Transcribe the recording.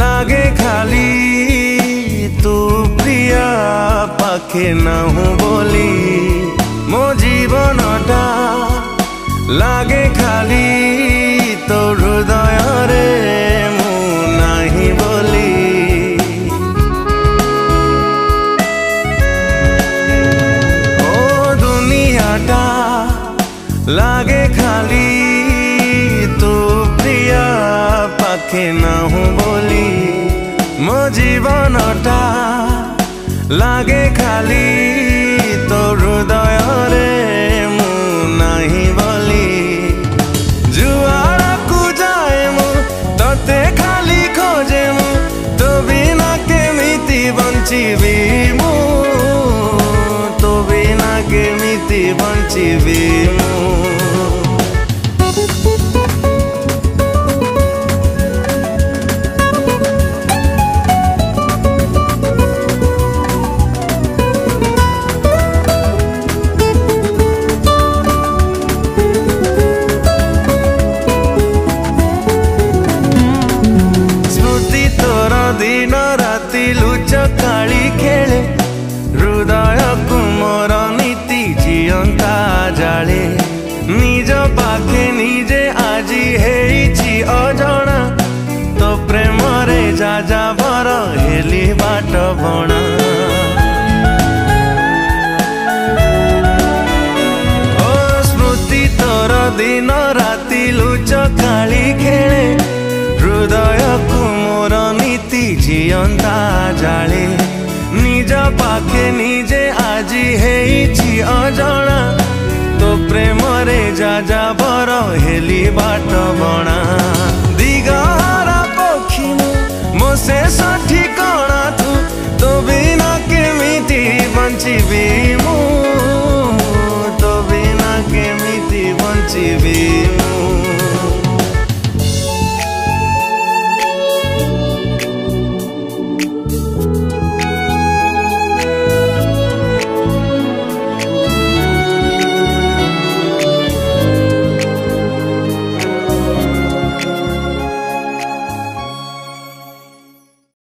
লাগে খালি তু প্রিয়া পাখে নাহু বলি মো জীবনটা লাগে খালি তো হৃদয়রে মু নাহি বলি ও দুনিয়াটা লাগে খালি তো প্রিয়া পাখে নাহু বলি জীবনটা লাগে খালি তোর হৃদয়রে মু নাহি বলি জুয়ারকু যায় মু তোতে খালি খোজে মু তো বিনা কেমিতি বঞ্চিবি মু তো বিনা কেমিতি বঞ্চিবি মু ରାତି ଲୁଚ କାଳି ଖେଳେ ହୃଦୟକୁ ମୋର ନୀତି ଜିଅନ୍ତା ଜାଳେ ନିଜ ପାଖେ ନିଜେ ଆଜି ହେଇଛି ଅଜଣା ତୋ ପ୍ରେମରେ ଯାଯାବର ହେଲି ବାଟ ବଣ ଜିଅନ୍ତା ଜାଳେ ନିଜ ପାଖେ ନିଜେ ଆଜି ହେଇଛି ଅଜଣା ତୋ ପ୍ରେମରେ ଯାଯାବର ହେଲି ବାଟ ବଣା ଦିଗହରା ପକ୍ଷୀ ମୋ ଶେଷ ଠିକଣା ତୁ ତୋ ବିନା କେମିତି ବଞ୍ଚିବି ମୁଁ ତୋ ବିନା କେମିତି ବଞ୍ଚିବି